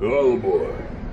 Oh boy.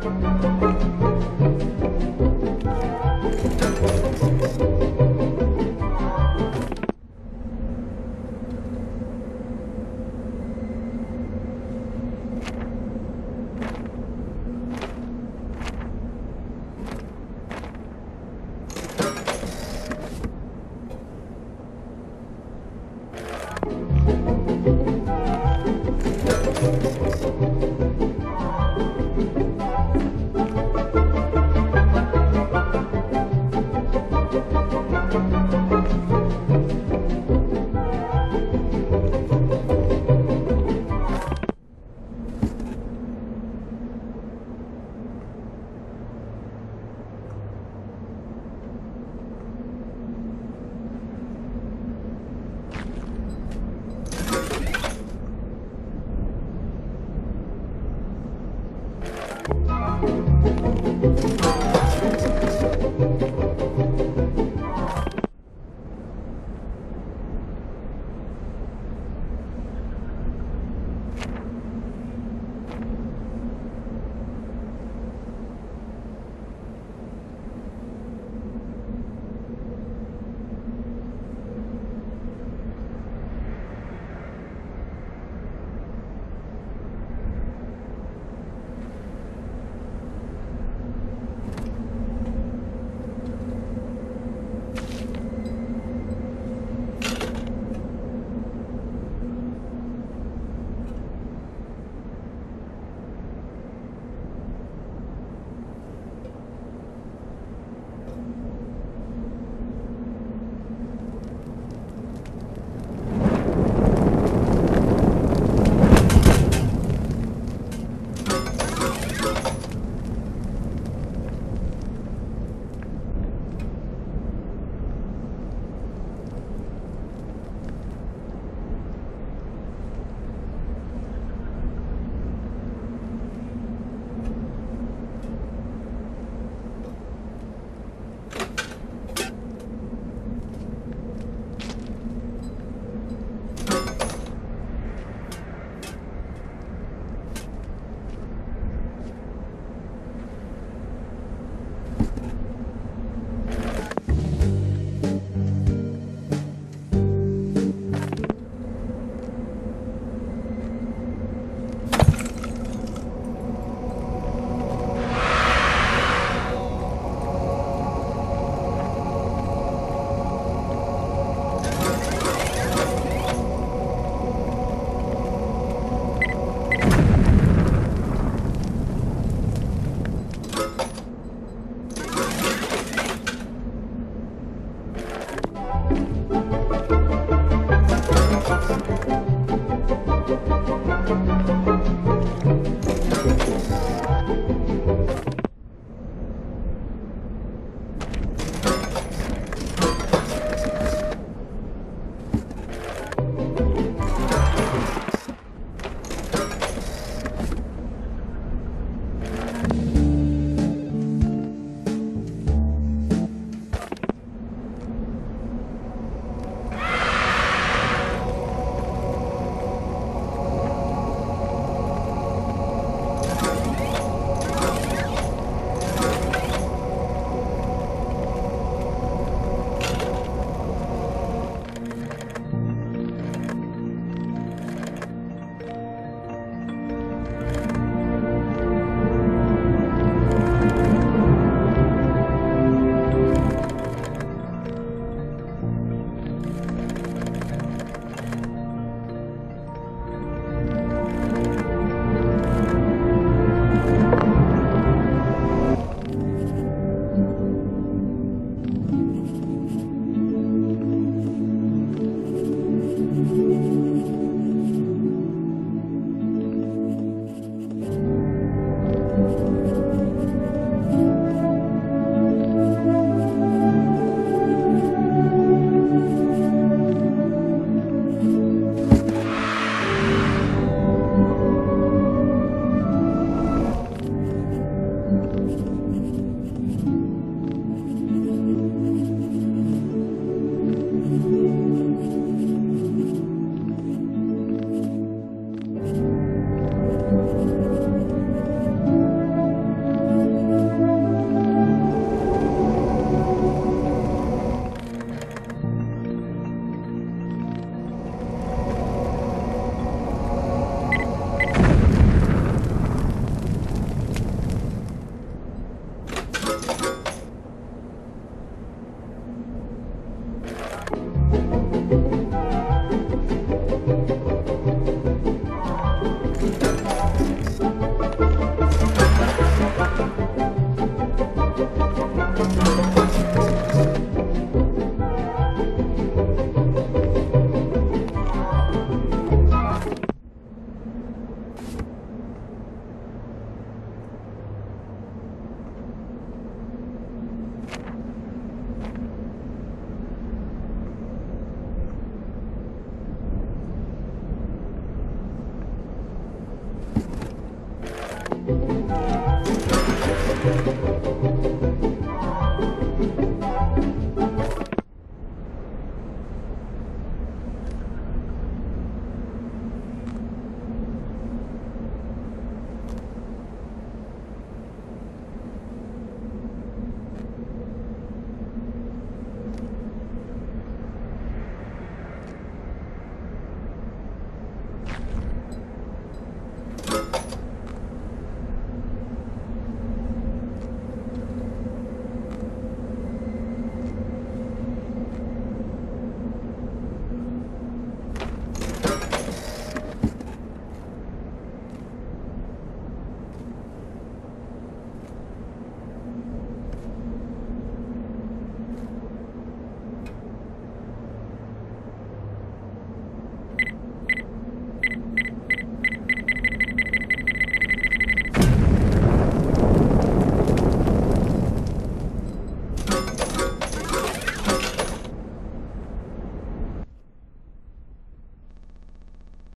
Thank